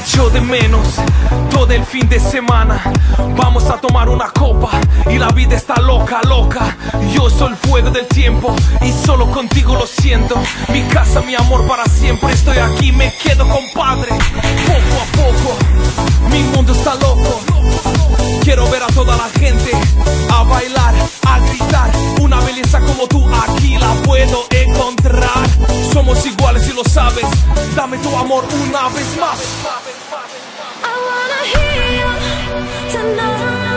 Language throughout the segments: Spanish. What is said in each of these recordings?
Echo de menos todo el fin de semana. Vamos a tomar una copa y la vida está loca, loca. Yo soy el fuego del tiempo y solo contigo lo siento. Mi casa, mi amor para siempre. Estoy aquí, me quedo compadre. Poco a poco, mi mundo está loco. Quiero ver a toda la gente a bailar, a gritar. Una belleza como tú aquí la puedo encontrar. Somos iguales y lo sabes. Dame tu amor una vez más. Wanna hear you tonight.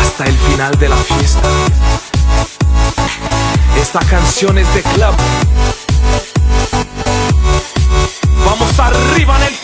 hasta el final de la fiesta. Esta canción es de club. Vamos arriba en el